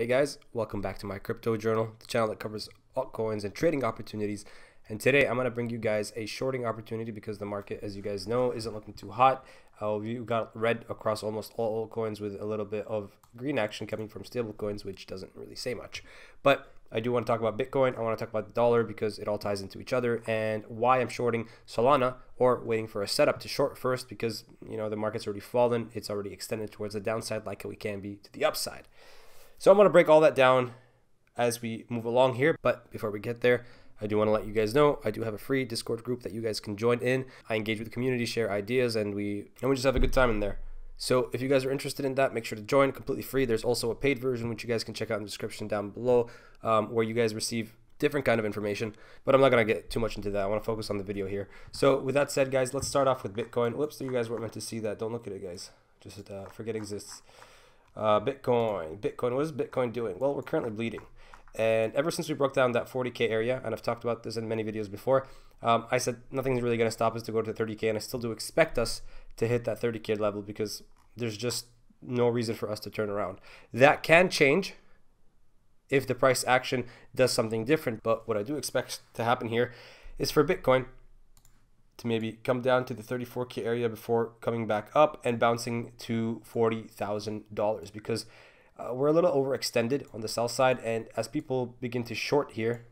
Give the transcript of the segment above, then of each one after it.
Hey guys, welcome back to my crypto journal, the channel that covers altcoins and trading opportunities. And today I'm going to bring you guys a shorting opportunity because the market, as you guys know, isn't looking too hot. Uh, we got red across almost all altcoins with a little bit of green action coming from stablecoins, which doesn't really say much. But I do want to talk about Bitcoin. I want to talk about the dollar because it all ties into each other and why I'm shorting Solana or waiting for a setup to short first because, you know, the market's already fallen. It's already extended towards the downside like we can be to the upside. So I'm going to break all that down as we move along here. But before we get there, I do want to let you guys know I do have a free Discord group that you guys can join in. I engage with the community, share ideas, and we and we just have a good time in there. So if you guys are interested in that, make sure to join completely free. There's also a paid version which you guys can check out in the description down below, um, where you guys receive different kind of information. But I'm not gonna get too much into that. I want to focus on the video here. So with that said, guys, let's start off with Bitcoin. Whoops, you guys weren't meant to see that. Don't look at it, guys. Just uh, forget exists. Uh, Bitcoin. Bitcoin. What is Bitcoin doing? Well, we're currently bleeding. And ever since we broke down that 40K area, and I've talked about this in many videos before, um, I said nothing's really going to stop us to go to 30K, and I still do expect us to hit that 30K level because there's just no reason for us to turn around. That can change if the price action does something different, but what I do expect to happen here is for Bitcoin to maybe come down to the 34k area before coming back up and bouncing to $40,000 because uh, we're a little overextended on the sell side and as people begin to short here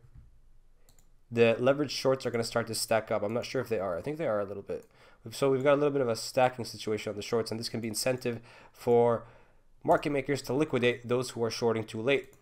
the leverage shorts are going to start to stack up. I'm not sure if they are. I think they are a little bit. So we've got a little bit of a stacking situation on the shorts and this can be incentive for market makers to liquidate those who are shorting too late.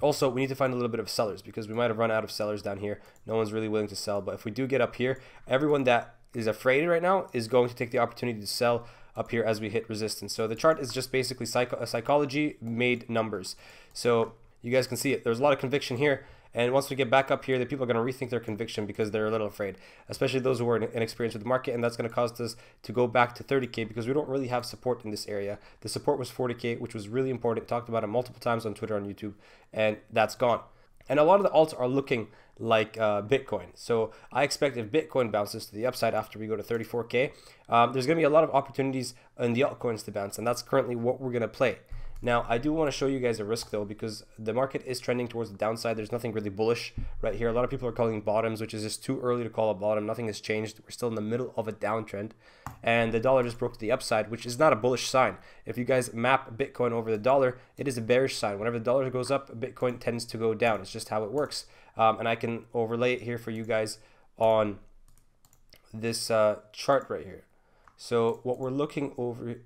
Also, we need to find a little bit of sellers because we might have run out of sellers down here. No one's really willing to sell. But if we do get up here, everyone that is afraid right now is going to take the opportunity to sell up here as we hit resistance. So the chart is just basically psycho psychology made numbers. So you guys can see it. There's a lot of conviction here. And once we get back up here, the people are going to rethink their conviction because they're a little afraid, especially those who are inexperienced with the market. And that's going to cause us to go back to 30K because we don't really have support in this area. The support was 40K, which was really important. Talked about it multiple times on Twitter, on YouTube, and that's gone. And a lot of the alts are looking like uh, Bitcoin. So I expect if Bitcoin bounces to the upside after we go to 34K, um, there's going to be a lot of opportunities in the altcoins to bounce. And that's currently what we're going to play. Now, I do want to show you guys a risk though, because the market is trending towards the downside. There's nothing really bullish right here. A lot of people are calling bottoms, which is just too early to call a bottom. Nothing has changed. We're still in the middle of a downtrend. And the dollar just broke to the upside, which is not a bullish sign. If you guys map Bitcoin over the dollar, it is a bearish sign. Whenever the dollar goes up, Bitcoin tends to go down. It's just how it works. Um, and I can overlay it here for you guys on this uh, chart right here. So what we're looking over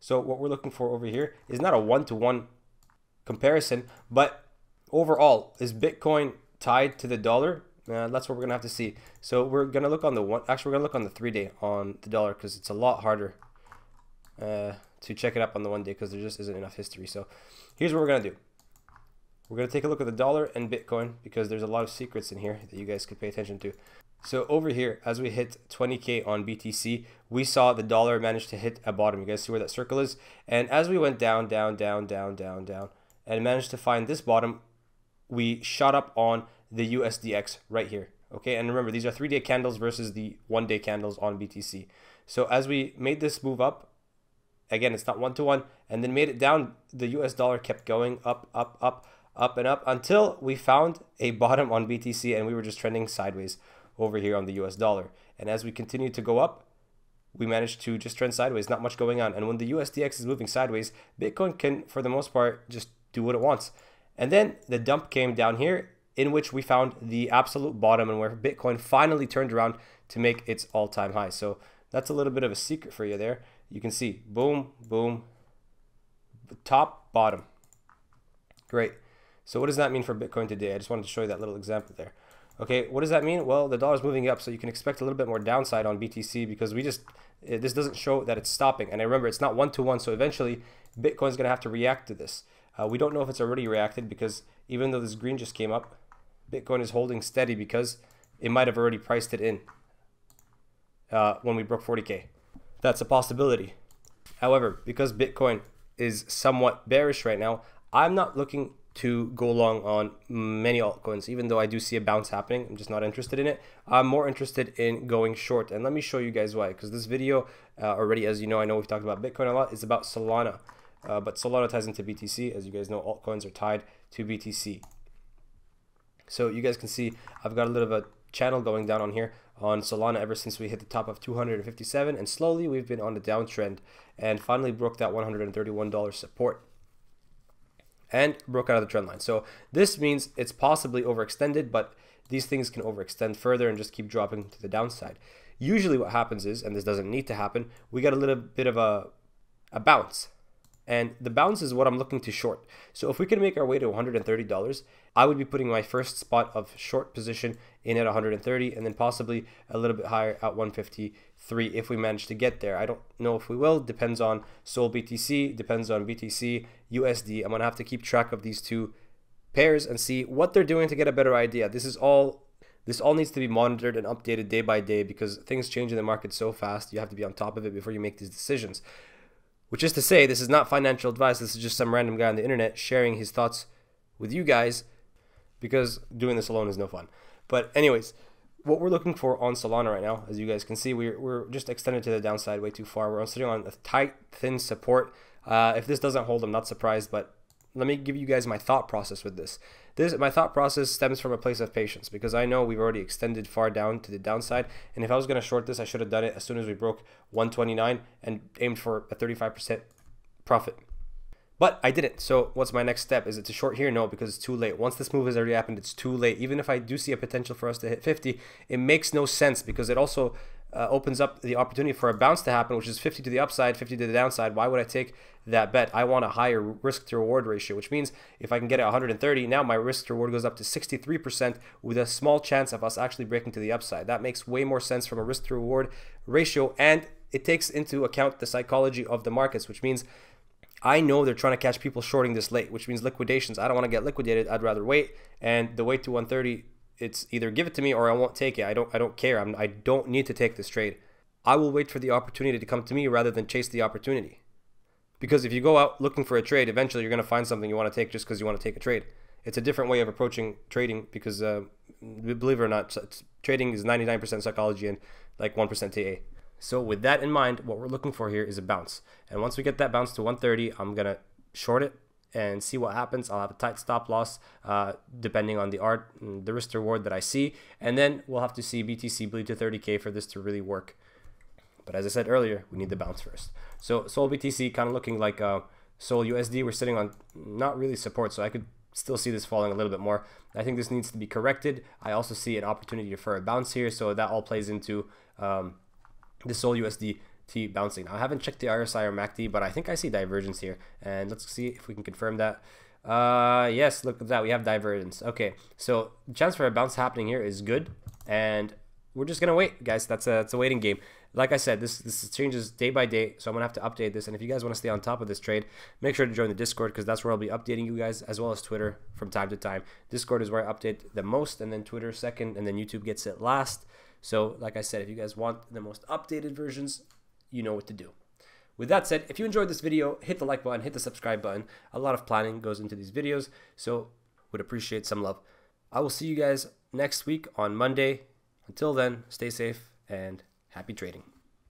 so what we're looking for over here is not a one-to-one comparison, but overall, is Bitcoin tied to the dollar? Uh, that's what we're gonna have to see. So we're gonna look on the one. Actually, we're gonna look on the three day on the dollar because it's a lot harder uh, to check it up on the one day because there just isn't enough history. So here's what we're gonna do. We're gonna take a look at the dollar and Bitcoin because there's a lot of secrets in here that you guys could pay attention to. So over here, as we hit 20K on BTC, we saw the dollar managed to hit a bottom. You guys see where that circle is? And as we went down, down, down, down, down, down, and managed to find this bottom, we shot up on the USDX right here. Okay, and remember, these are three-day candles versus the one-day candles on BTC. So as we made this move up, again, it's not one-to-one, -one, and then made it down, the US dollar kept going up, up, up, up, and up until we found a bottom on BTC, and we were just trending sideways over here on the US dollar. And as we continue to go up, we managed to just trend sideways, not much going on. And when the USDX is moving sideways, Bitcoin can, for the most part, just do what it wants. And then the dump came down here, in which we found the absolute bottom and where Bitcoin finally turned around to make its all-time high. So that's a little bit of a secret for you there. You can see boom, boom, top, bottom. Great. So what does that mean for Bitcoin today? I just wanted to show you that little example there. Okay, what does that mean? Well, the dollar's moving up, so you can expect a little bit more downside on BTC because we just, this doesn't show that it's stopping. And I remember, it's not one-to-one, -one, so eventually Bitcoin's going to have to react to this. Uh, we don't know if it's already reacted because even though this green just came up, Bitcoin is holding steady because it might have already priced it in uh, when we broke 40K. That's a possibility. However, because Bitcoin is somewhat bearish right now, I'm not looking to go long on many altcoins, even though I do see a bounce happening. I'm just not interested in it. I'm more interested in going short. And let me show you guys why. Because this video uh, already, as you know, I know we've talked about Bitcoin a lot, is about Solana. uh, but Solana ties into BTC. As you guys know, altcoins are tied to BTC. So you guys can see I've got a little bit of a channel going down on here on Solana ever since we hit the top of 257 and slowly we've been on the downtrend and finally broke that $131 support and broke out of the trend line. So this means it's possibly overextended, but these things can overextend further and just keep dropping to the downside. Usually what happens is, and this doesn't need to happen, we get a little bit of a, a bounce and the bounce is what I'm looking to short. So if we can make our way to $130, I would be putting my first spot of short position in at 130 and then possibly a little bit higher at 153 if we manage to get there. I don't know if we will, depends on Sol BTC, depends on BTC, USD. I'm to have to keep track of these two pairs and see what they're doing to get a better idea. This is all this all needs to be monitored and updated day by day because things change in the market so fast. You have to be on top of it before you make these decisions. Which is to say, this is not financial advice. This is just some random guy on the internet sharing his thoughts with you guys because doing this alone is no fun. But, anyways, what we're looking for on Solana right now, as you guys can see, we're, we're just extended to the downside way too far. We're sitting on a tight, thin support. Uh, if this doesn't hold, I'm not surprised, but let me give you guys my thought process with this. This my thought process stems from a place of patience because I know we've already extended far down to the downside, and if I was going to short this, I should have done it as soon as we broke 129 and aimed for a 35% profit. But I didn't. So what's my next step? Is it to short here? No, because it's too late. Once this move has already happened, it's too late. Even if I do see a potential for us to hit 50, it makes no sense because it also uh, opens up the opportunity for a bounce to happen, which is 50 to the upside, 50 to the downside. Why would I take that bet? I want a higher risk to reward ratio, which means if I can get it 130, now my risk to reward goes up to 63% with a small chance of us actually breaking to the upside. That makes way more sense from a risk to reward ratio, and it takes into account the psychology of the markets, which means I know they're trying to catch people shorting this late, which means liquidations. I don't want to get liquidated. I'd rather wait. And the wait to 130 it's either give it to me or I won't take it. I don't I don't care. I'm, I don't need to take this trade. I will wait for the opportunity to come to me rather than chase the opportunity. Because if you go out looking for a trade, eventually you're going to find something you want to take just because you want to take a trade. It's a different way of approaching trading because, uh, believe it or not, trading is 99% psychology and like 1% TA. So with that in mind, what we're looking for here is a bounce. And once we get that bounce to 130, I'm to short it and see what happens. I'll have a tight stop loss uh, depending on the art, the risk reward that I see, and then we'll have to see BTC bleed to 30k for this to really work. But as I said earlier, we need the bounce first. So Sol BTC kind of looking like uh, Sol USD. We're sitting on not really support, so I could still see this falling a little bit more. I think this needs to be corrected. I also see an opportunity for a bounce here, so that all plays into um, the Sol USD T bouncing. I haven't checked the RSI or MACD, but I think I see divergence here. And let's see if we can confirm that. Uh, yes, look at that. We have divergence. Okay, so chance for a bounce happening here is good. And we're just going to wait, guys. That's a, that's a waiting game. Like I said, this, this changes day by day, so I'm going to have to update this. And if you guys want to stay on top of this trade, make sure to join the Discord because that's where I'll be updating you guys as well as Twitter from time to time. Discord is where I update the most, and then Twitter second, and then YouTube gets it last. So, like I said, if you guys want the most updated versions, you know what to do. With that said, if you enjoyed this video, hit the like button, hit the subscribe button. A lot of planning goes into these videos, so would appreciate some love. I will see you guys next week on Monday. Until then, stay safe and happy trading.